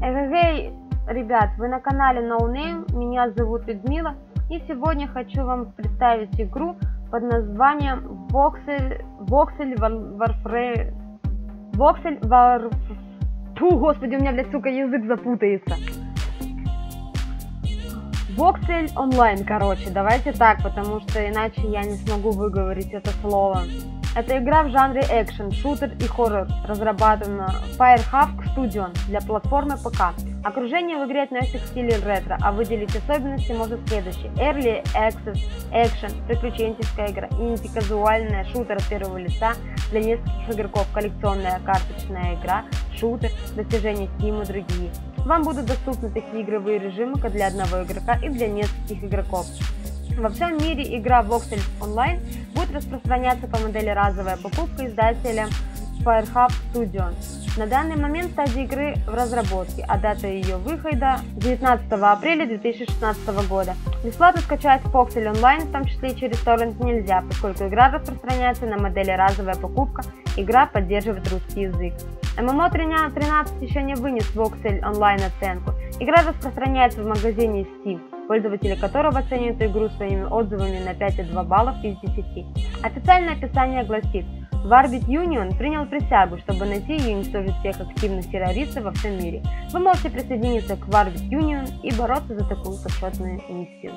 Эгегей, ребят, вы на канале No Name, меня зовут Людмила, и сегодня хочу вам представить игру под названием Voxel, Voxel Warfare... Voxel War... Фу, господи, у меня, блядь, сука, язык запутается. Voxel Online, короче, давайте так, потому что иначе я не смогу выговорить это слово. Это игра в жанре экшен, шутер и хоррор, разрабатывана Firehawk Studio для платформы ПК. Окружение в игре относится к стилю ретро, а выделить особенности может следующие. Early Access, экшен, приключенческая игра, инди-казуальная, шутер первого лица для нескольких игроков, коллекционная карточная игра, шутер, достижения Steam и другие. Вам будут доступны такие игровые режимы, как для одного игрока и для нескольких игроков. Во всем мире игра Voxel Online будет распространяться по модели разовая покупка издателя Firehub Studio. На данный момент стадия игры в разработке, а дата ее выхода 19 апреля 2016 года. Бесплатно скачать Voxel Online, в том числе и через торрент, нельзя, поскольку игра распространяется на модели разовая покупка, игра поддерживает русский язык. ММО 13 еще не вынес Voxel Online оценку. Игра распространяется в магазине Steam пользователи которого оценивают игру своими отзывами на 5,2 баллов из 10. Официальное описание гласит, Warbit Union принял присягу, чтобы найти и уничтожить всех активных террористов во всем мире. Вы можете присоединиться к Warbit Union и бороться за такую почетную миссию.